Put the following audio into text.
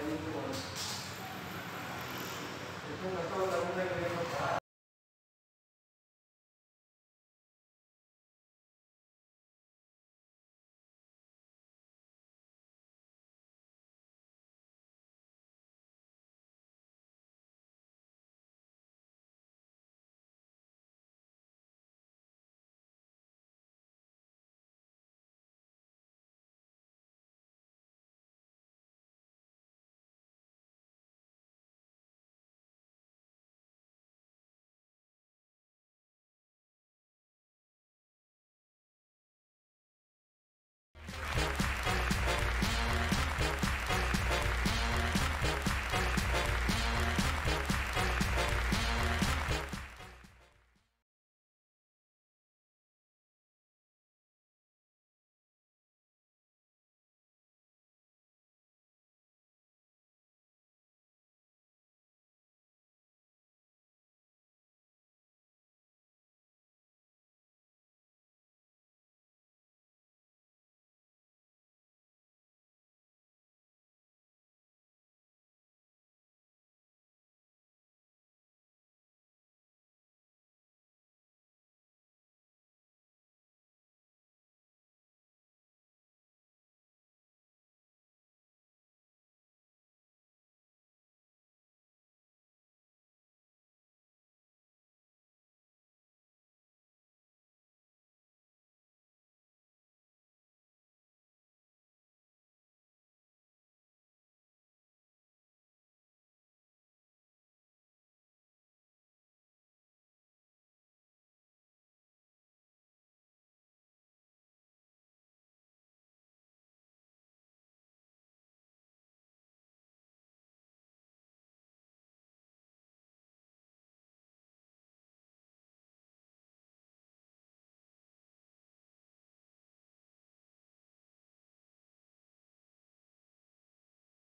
everyone.